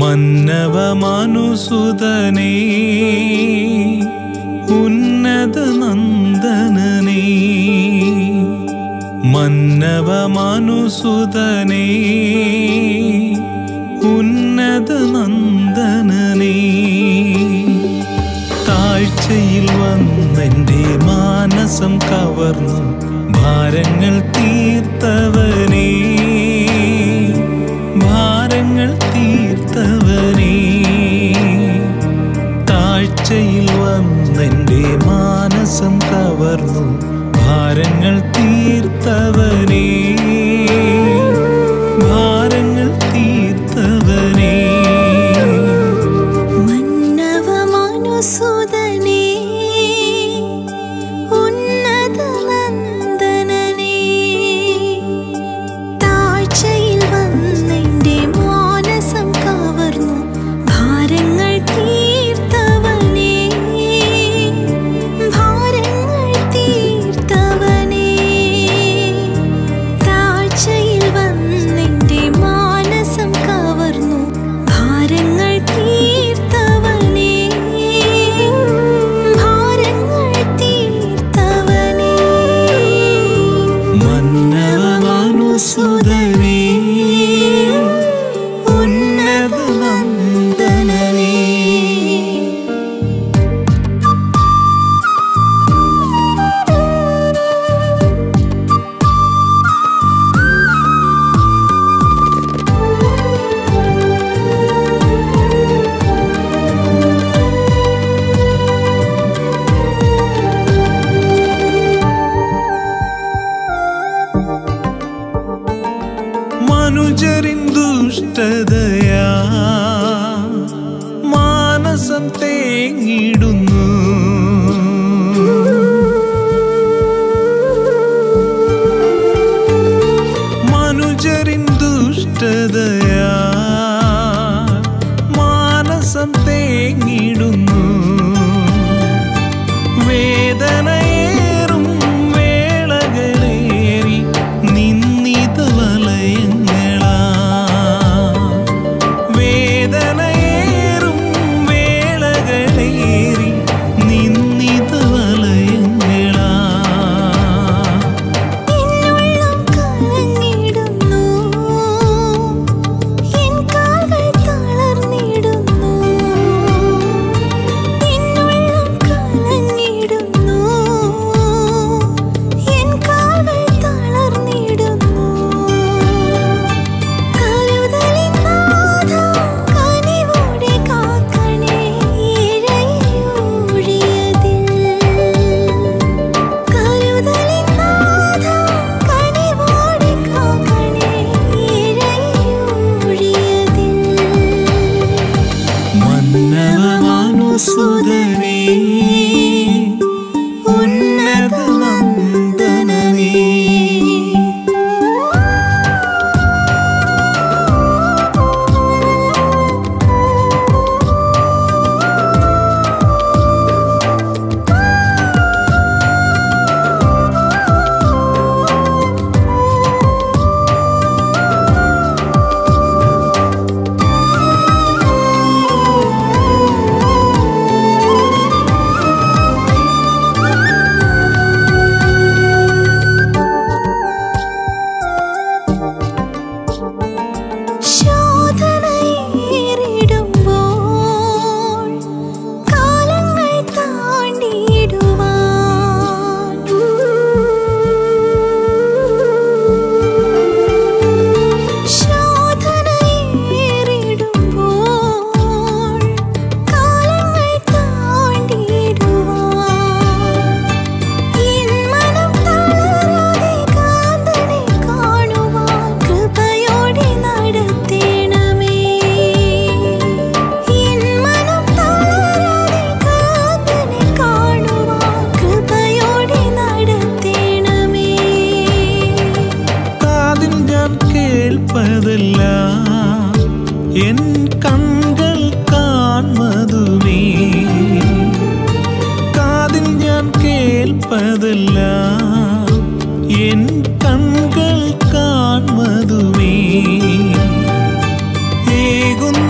മന്നവ മനുസുതനേ ഉന്നത നന്ദനനേ. മന്നവമനുസുതനേ ഉന്നത നന്ദനനേ. താഴ്ചയിൽ വന്നെന്റെ മാനസം കവർന്നു ഭാരങ്ങൾ തീർത്തവ ഭാരങ്ങൾ തീർത്തവനേ. smoother. yorgun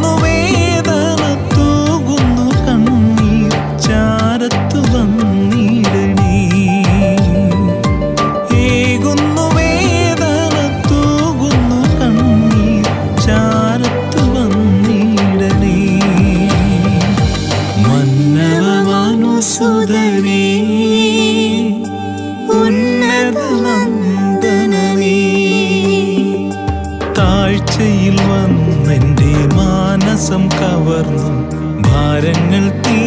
ശ്വാസം കവർന്നു ഭാരങ്ങൾ തീ